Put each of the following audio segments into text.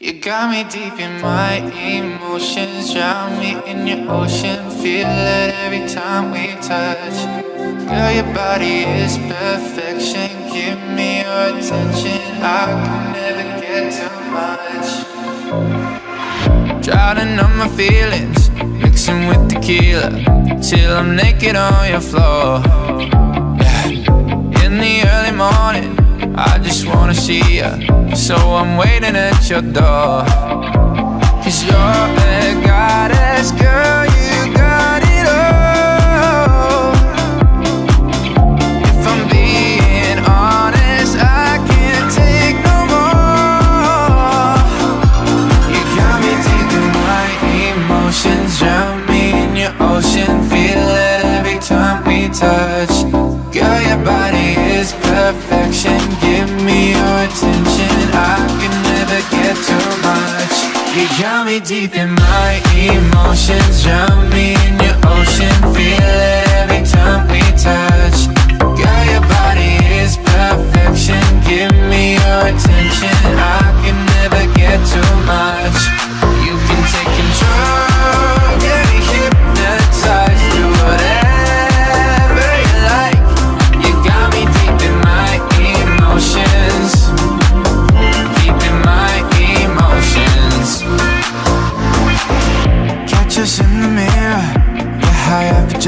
You got me deep in my emotions, drown me in your ocean. Feel it every time we touch. Girl, your body is perfection. Give me your attention. I can never get too much. Drowning on my feelings, mixing with tequila till I'm naked on your floor. Yeah, in the early morning. I just wanna see ya. So I'm waiting at your door. Cause you're Girl, your body is perfection. Give me your attention. I can never get too much. You got me deep in my emotions. Drown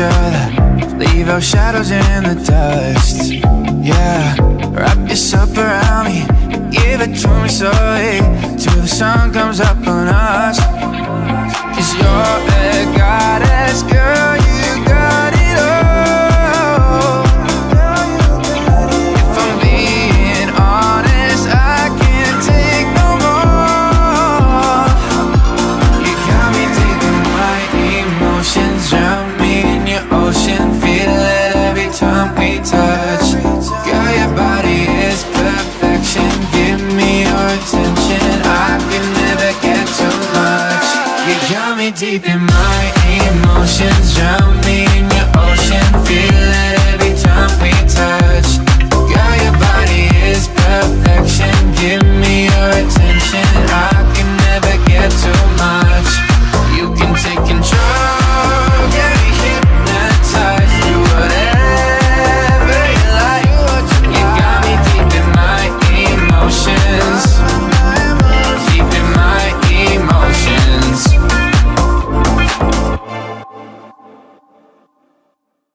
Leave our shadows in the dust. Yeah Wrap yourself around me. Give it to me slowly Till the sun comes up on us